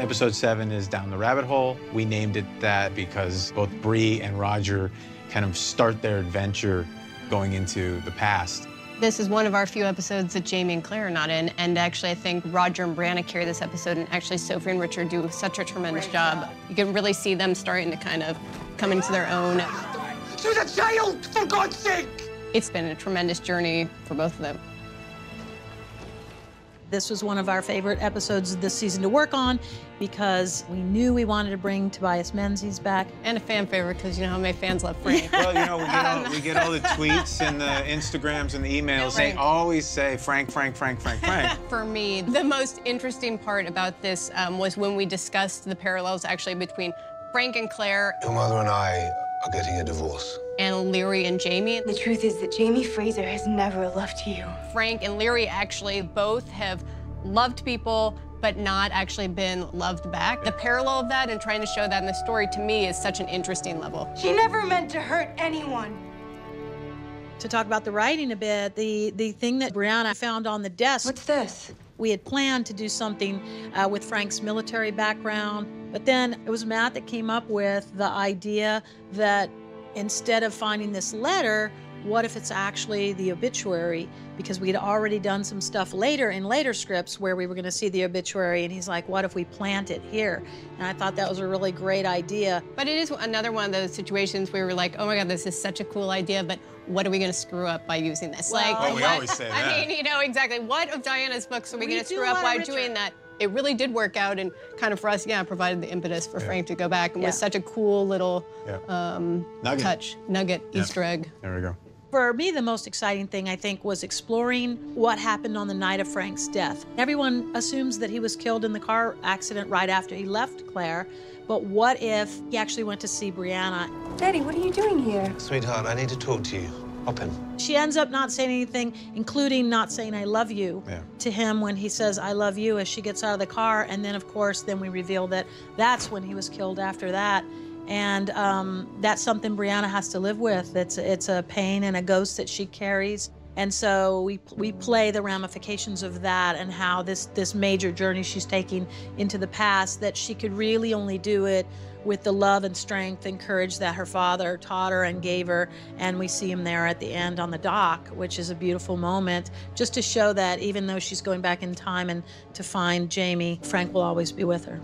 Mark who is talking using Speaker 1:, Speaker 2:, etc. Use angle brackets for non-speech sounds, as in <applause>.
Speaker 1: Episode seven is Down the Rabbit Hole. We named it that because both Bree and Roger kind of start their adventure going into the past.
Speaker 2: This is one of our few episodes that Jamie and Claire are not in, and actually I think Roger and Brianna carry this episode, and actually Sophie and Richard do such a tremendous job. You can really see them starting to kind of come into their own.
Speaker 3: She's a child, for God's sake!
Speaker 2: It's been a tremendous journey for both of them.
Speaker 4: This was one of our favorite episodes of this season to work on because we knew we wanted to bring Tobias Menzies back.
Speaker 2: And a fan favorite, because you know how many fans love <laughs> Frank.
Speaker 1: Well, you know, we get, all, we get all the <laughs> tweets and the Instagrams and the emails. They always say Frank, Frank, Frank, Frank, Frank. <laughs>
Speaker 2: For me, the most interesting part about this um, was when we discussed the parallels actually between Frank and Claire
Speaker 5: Your mother and I are getting a divorce.
Speaker 2: and Laoghaire and Jamie.
Speaker 6: The truth is that Jamie Fraser has never loved you.
Speaker 2: Frank and Laoghaire actually both have loved people but not actually been loved back. The parallel of that and trying to show that in the story to me is such an interesting level.
Speaker 6: She never meant to hurt anyone.
Speaker 4: To talk about the writing a bit, the, the thing that Brianna found on the desk.
Speaker 6: What's this?
Speaker 4: We had planned to do something uh, with Frank's military background, but then it was Matt that came up with the idea that instead of finding this letter, what if it's actually the obituary? Because we had already done some stuff later in later scripts where we were going to see the obituary, and he's like, "What if we plant it here?" And I thought that was a really great idea.
Speaker 2: But it is another one of those situations where we're like, oh my God, this is such a cool idea, but what are we going to screw up by using this?
Speaker 4: Well-
Speaker 2: like,
Speaker 4: Well,
Speaker 1: we
Speaker 2: what-
Speaker 1: always say that. <laughs>
Speaker 2: I mean, you know, exactly. What of Diana's books are we,
Speaker 4: We
Speaker 2: going to screw up by
Speaker 4: Richard.
Speaker 2: doing that? It really did work out and kind of for us, yeah, provided the impetus for Frank to go back and was such a cool little
Speaker 1: Yeah.
Speaker 2: um,
Speaker 1: Nugget.
Speaker 2: touch, nugget, Easter egg.
Speaker 1: There we go.
Speaker 4: For me, the most exciting thing, I think, was exploring what happened on the night of Frank's death. Everyone assumes that he was killed in the car accident right after he left Claire, but what if he actually went to see Brianna?
Speaker 6: Daddy, what are you doing here?
Speaker 5: Sweetheart, I need to talk to you. Hop in.
Speaker 4: She ends up not saying anything, including not saying I love you
Speaker 1: Yeah.
Speaker 4: to him when he says I love you as she gets out of the car. And then, of course, then we reveal that that's when he was killed after that. And um, that's something Brianna has to live with. It's, it's a pain and a ghost that she carries. And so we, we play the ramifications of that and how this, this major journey she's taking into the past, that she could really only do it with the love and strength and courage that her father taught her and gave her. And we see him there at the end on the dock, which is a beautiful moment, just to show that even though she's going back in time and to find Jamie, Frank will always be with her.